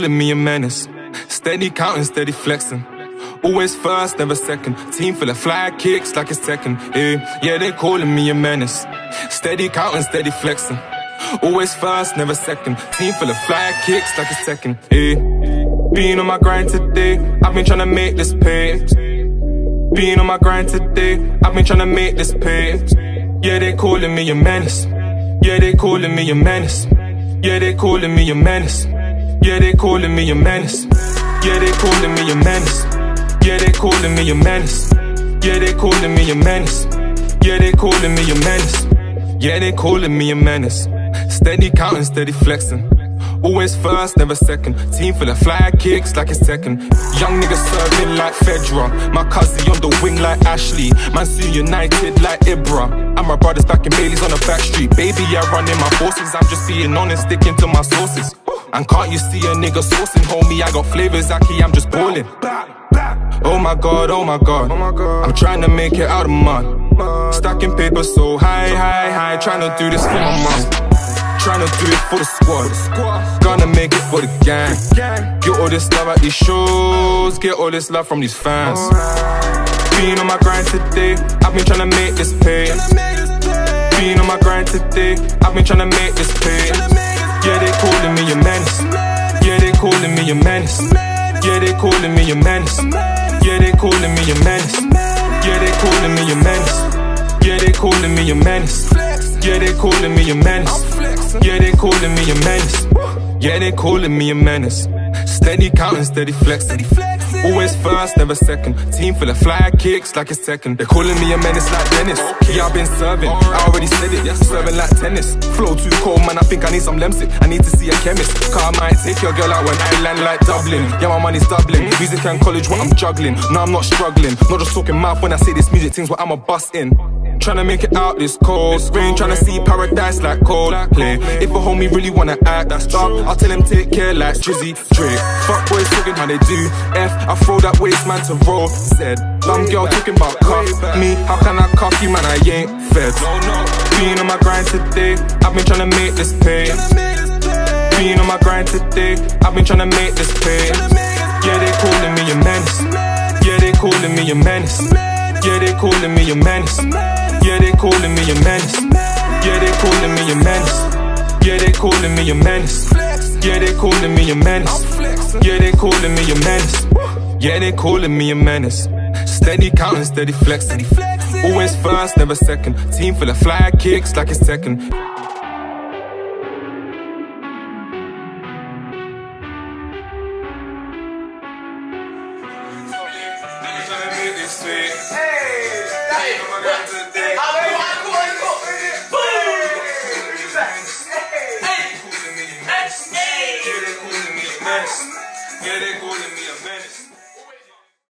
calling me a menace. Steady counting, steady flexing. Always first, never second. Team full of fly kicks like a second. Yeah, yeah, they calling me a menace. Steady counting, steady flexing. Always first, never second. Team full of fly kicks like a second. Yeah. Being on my grind today, I've been trying to make this pay. Being on my grind today, I've been trying to make this pay. Yeah, they calling me a menace. Yeah, they calling me a menace. Yeah, they calling me a menace. Yeah, they calling me a menace. Yeah, they calling me a menace. Yeah, they calling me a menace. Yeah, they calling me a menace. Yeah, they calling me a menace. Yeah, they calling me a menace. Steady counting, steady flexing. Always first, never second. Team full of fly kicks like it's second. Young niggas serving like Federer. My cousin on the wing like Ashley. Man, see United like Ibra. And my brothers back in Bailey's on the back street. Baby, I run in my forces. I'm just being honest, sticking to my sources. And can't you see a nigga sourcing, homie? I got flavors, Aki, I'm just balling. Oh my god, oh my god. Oh I'm trying to make it out of mud. Stacking paper so high, high, high. Trying to do this for my mom. Trying to do it for the squad. Gonna make it for the gang. Get all this love at these shows. Get all this love from these fans. Being on my grind today. I've been trying to make this pay. Being on my grind today. I've been trying to make this pay. Yeah, they calling me a menace. Yeah, they calling me a menace. Yeah, they calling me a menace. Yeah, they calling me a menace. Yeah, they calling me a menace. Yeah, they calling me a menace. Yeah, they calling me a menace. Yeah, they calling me a menace. Yeah, they calling me a menace. Steady counting, steady flexing. Always first, never second. Team full of fly kicks like a second. They're calling me a menace like Dennis. Yeah, I've been serving. I already said it. Serving like tennis. Flow too cold, man. I think I need some Lemsip. I need to see a chemist. Car might take your girl out when I land like Dublin. Yeah, my money's doubling. Music and college, what I'm juggling. No, I'm not struggling. Not just talking mouth when I say this music things what I'm a bust in. Tryna make it out this cold rain, tryna see paradise like Coldplay. If a homie really wanna act, that's dark. I'll tell him take care like Drizzy Drake. Fuck boys talking how they do. F, I throw that waste man to roll. Z, some girl talking about cuff me. How can I cuff you, man? I ain't fed. Being on my grind today, I've been tryna make this pay. Being on my grind today, I've been tryna make this pay. Yeah, they calling me a menace. Yeah, they calling me a menace. Yeah, they calling me a menace. Yeah, they calling me a menace. Yeah, they calling me a menace. Yeah, they calling me a menace. Yeah, they calling me a menace. Yeah, they calling me a menace. Yeah, they calling me a menace. Steady counting, steady flexing. Always first, never second. Team full of fly kicks like it's second. Yeah, they calling me